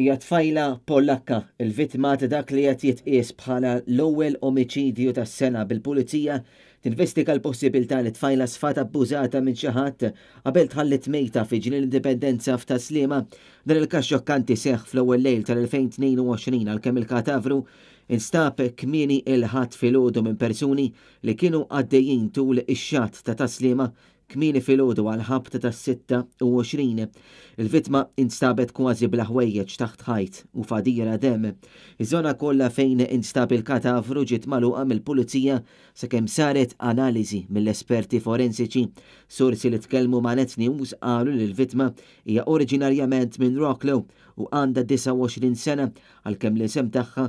Hija tfajla Pollakka l-vittma ta' dak li qed jitqies bħala l-ewwel omiċidju tas-sena bil-Pulizija tinvestiga l-possibilità li t-tfajla sfat abbużata minn xi ħadd qabel tħalliet mejta fi Ġnien l-Indipendenza f'Tas-Sliema. Dan il-każ xokkanti seħħ fl-ewwel lejl tal-2022 għalkemm il-katavru nstab kmieni il-Ħadd filgħodu minn persuni li kienu għaddejjin tul ix-xatt ta' Tas-Sliema Kmieni filgħodu għall-Ħabt tas-26, il-vittma instabet kważi bla ħwejjeġ taħt ħajt u f'għadira demm. Iż-żona kollha fejn instab il-katavru ġiet magħluqa mill-Pulizija sakemm saret analiżi mill-esperti forensiċi. Sorsi li tkellmu ma' Net News qalu li l-vittma hija oriġinarjament minn Wroclaw u għandha 29 sena, għalkemm l-isem tagħha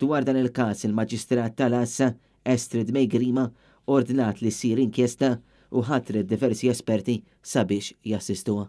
Dwar dan il-każ il-Maġistrat tal-Għassa, Astrid May Grima, ordnat li ssir inkjesta u ħatret diversi esperti sabiex jassistuha.